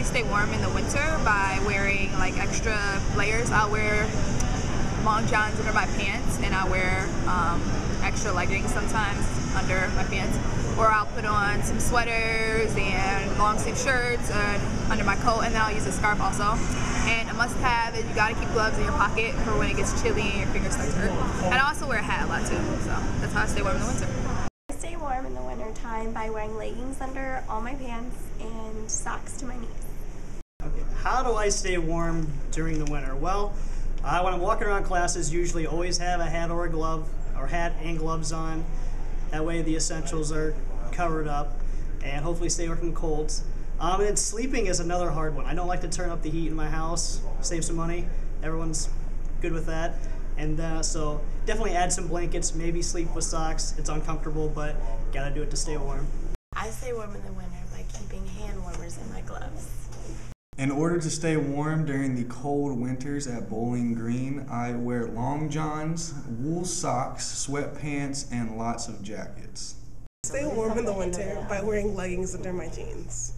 I stay warm in the winter by wearing like extra layers. I'll wear long johns under my pants and I'll wear um, extra leggings sometimes under my pants. Or I'll put on some sweaters and long sleeve shirts and under my coat and then I'll use a scarf also. And a must have is you gotta keep gloves in your pocket for when it gets chilly and your fingers start to hurt. And I also wear a hat a lot too, so that's how I stay warm in the winter. I stay warm in the winter time by wearing leggings under all my pants and socks to my knees. Okay. How do I stay warm during the winter? Well, uh, when I'm walking around classes, usually always have a hat or a glove, or hat and gloves on. That way the essentials are covered up, and hopefully stay away from colds. Um, and sleeping is another hard one. I don't like to turn up the heat in my house, save some money. Everyone's good with that. And uh, so definitely add some blankets, maybe sleep with socks. It's uncomfortable, but gotta do it to stay warm. I stay warm in the winter by keeping hand warmers in my gloves. In order to stay warm during the cold winters at Bowling Green, I wear long johns, wool socks, sweatpants, and lots of jackets. Stay warm in the winter by wearing leggings under my jeans.